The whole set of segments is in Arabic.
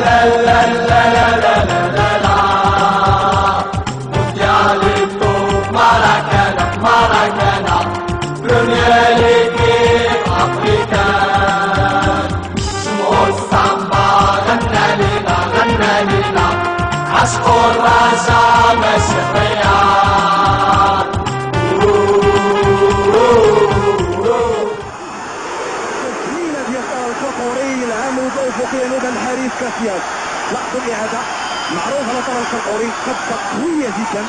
la la كاسياس لحظة الإعادة معروف على طلال القرقوري. خطة قوية جدا.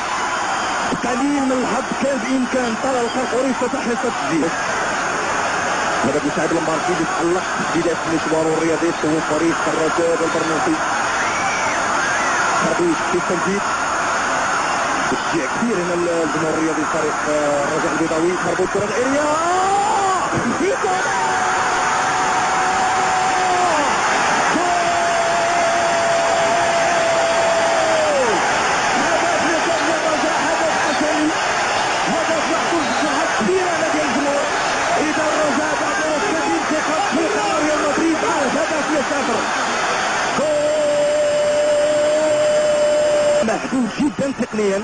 قليل من الحظ. كان بإمكان طلال القرقوري فتح التسجيل هذا سعيد المباركي يتألق بداية مشواره الرياضي. هو فريق الرجاء البرنوسي خربوش في التنفيذ تشجيع كبير هنا الجمهور الرياضي. فريق الرجاء البيضاوي. خربوش كرة العريان محدود جدا تقنيا.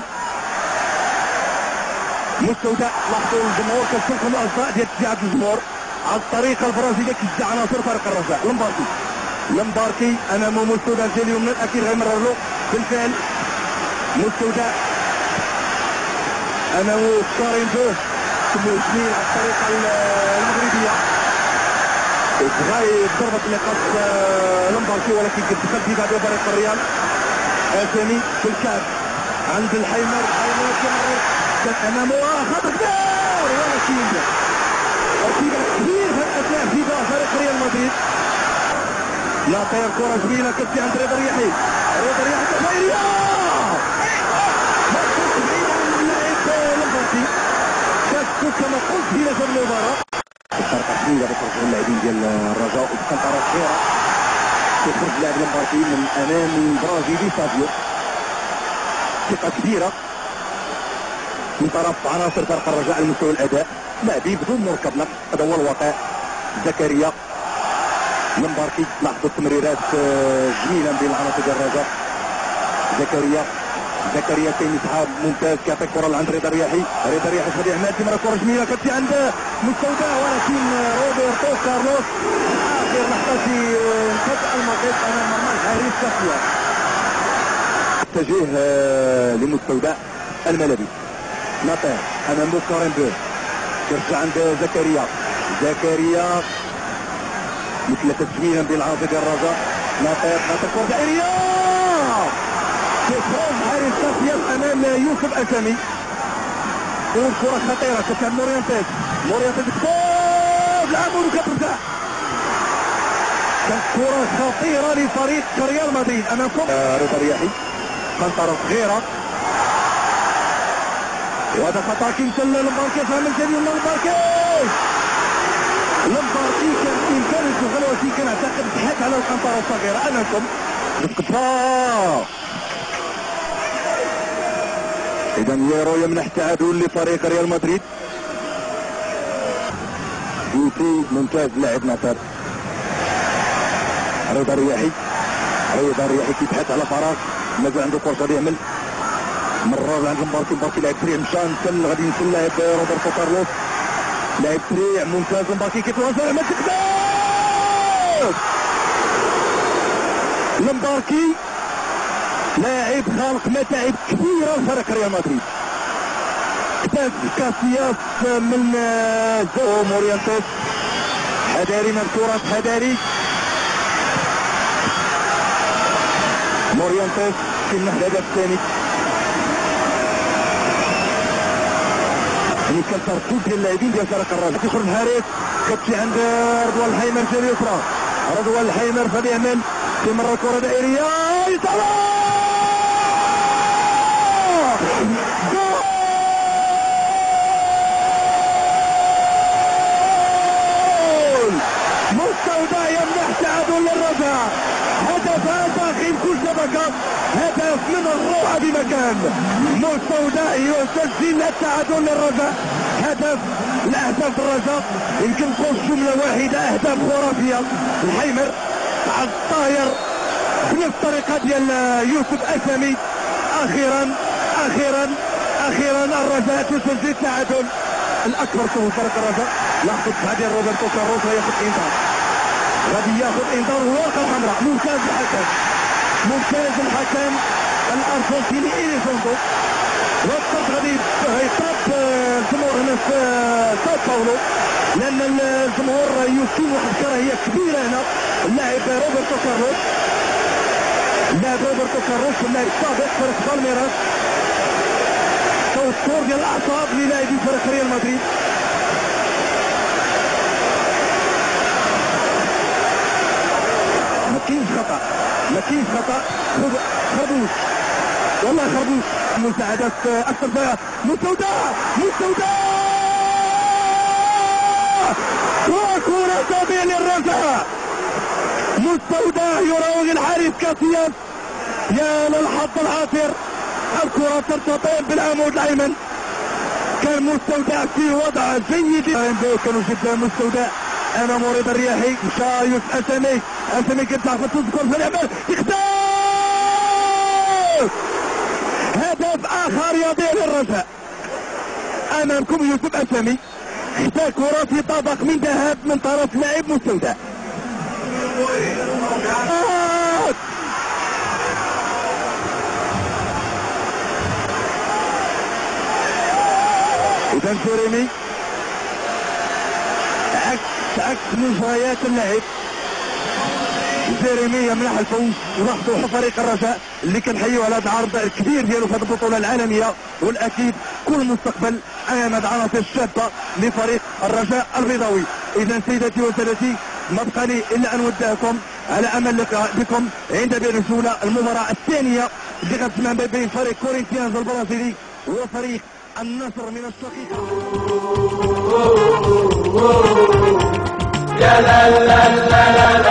مستودع لاحظوا الجمهور كتشوفوا الاصداء ديال تشجيعات الجمهور. على الطريقة البرازيليه كتشجع عناصر فريق الرجاء. لمباركي لمباركي امامه مستودع جاي اليمنى أكيد غيمرر له بالفعل. مستودع امامه كارين بو سمو على الطريقة المغربية. غايب ضربة نقاط آه، لمباركي ولكن قد تخلي بعد فريق الريال. آسامي في الكعب. عند الحيمر الحيمر أمامه خطا كبير ولكن ترتيبه كبير الاثناء في فريق ريال مدريد لا طير كرة جميلة كتي عند رضا رياحي رضا رياحي تفايريا كما قلت في نفس المباراة. الشرطة حميدة بترجع اللاعبين ديال الرجاء وبقى طرف صغيرة يخرج لاعب لمبارتي من أمام البرازيلي سافيو ثقه كبيرة من طرف عناصر فرق الرجاء على مستوى الأداء. لاعبي بدون مركب نقص هذا هو الواقع. زكريا لمباركي لاحظوا التمريرات آه، جميلة بين عناصر الرجاء. زكريا. زكريا كاين يسحب ممتاز. كيعطي الكرة لعند رضا الرياحي رضا الرياحي خدي عماد تمر كره جميلة. كتجي عند مستودع ولكن روبرتو كارلوس. آخر لحظة في انقطع المضيق أمام مرمى الحارس كافيا اتجه آه، لمستودع الملبي ناطير امام كارين بو يرجع عند زكريا. زكريا. مثل تسميه بين العناصر ديال الرجاء ناطير ناطير كرة دائريه تفوز حارس كافياس أمام يوسف اسامي كرة خطيرة كتلعب مورينتيز مورينتيز كتفوز العمود وكترجع كانت كرة خطيرة لفريق ريال مدريد. أمامكم. رضا رياحي. قنطرة صغيرة وهذا خطأ كيمثل لمباركي فهم الجميع لمباركي لمباركي كان بامكانه يشغل ولكن كان اعتقد تحت على القنطرة الصغيرة. امامكم بالقطار اذا يورو يمنح تعادل لفريق ريال مدريد. يوتي ممتاز لاعب ناصر. رضا الرياحي رضا الرياحي كيبحث على فراغ. مازال عنده فرصة يعمل مرة عند مباركي مباركي لاعب سريع مشى نسل غادي ينسل لاعب روبرتو كارلوس. لاعب سريع ممتاز. مباركي كيتواصل ما تقدر لمباركي لاعب خالق متاعب كبيرة لفريق ريال مدريد. كتاب كاسياس من زو مورينتيس حذاري من كرة حذاري مورينتيس في الهدف الثاني. يعني كان ترتيب ديال اللاعبين ديال فريق الرجاء كيخرج الحارس كتمشي عند رضوان الحيمر في اليسرى. رضوان الحيمر فبيعمل يعمل في مرة كرة دائرية يطلع مستودع يمنح تعادل للرجاء هدف داخل كل شبكة. هدف من الروعة بمكان. مستودع يسجل التعادل للرجاء. هدف لأهداف الرجاء. يمكن نقول جملة واحدة أهداف خرافية. الحيمر على الطاير. بنفس الطريقة ديال يوسف أسامي. أخيرا أخيرا أخيرا الرجاء تسجل تعادل الأكبر سوى فرق الرجاء. الدفاع ديال روبرتو كاروس وياخذ انذار غادي ياخذ إنذار وورقه حمراء ممتاز الحكم. ممتاز الحكم. الأرجنتيني اليزوندو وقت غادي يطاب الجمهور هنا في ساو باولو. لأن الجمهور يثير واحد الكراهية كبيرة هنا. اللاعب روبرتو كارلوس اللاعب روبرتو كارلوس اللاعب السابق فريق بالميراس توتر ديال الأعصاب للاعبي فريق ريال مدريد. كاينش خطأ. خربوش والله خربوش مساعدة أكثر فيها مستودع! مستودع! وكرة للرجاء. مستودع يراوغ الحارس كاسياس. يا للحظ العاثر الكرة ترتطم بالعمود الأيمن. كان مستودع في وضع جيد كانوا جدا مستودع. امام رضا الرياحي يوسف اسامي اسامي كتلعب في تذكر في العمل يختار هدف آخر يضيع للرجاء أمامكم يوسف اسامي احتاج كرة في طبق من ذهب من طرف لاعب مستودع. آه. اذا جيريمي عكس مجريات اللعب. جيريمي يمنح الفوز وحده فريق الرجاء اللي كنحيوا على هذا العرض الكبير ديالو في هذه البطولة العالمية. والأكيد كل مستقبل أمام العناصر الشابة لفريق الرجاء البيضاوي. إذا سيداتي وسادتي ما بقى لي إلا أن نودعكم على أمل بكم عند برسولة المباراة الثانية اللي غتسمع بين فريق كورينتيانز البرازيلي وفريق النصر من الشقيقة. la la la la la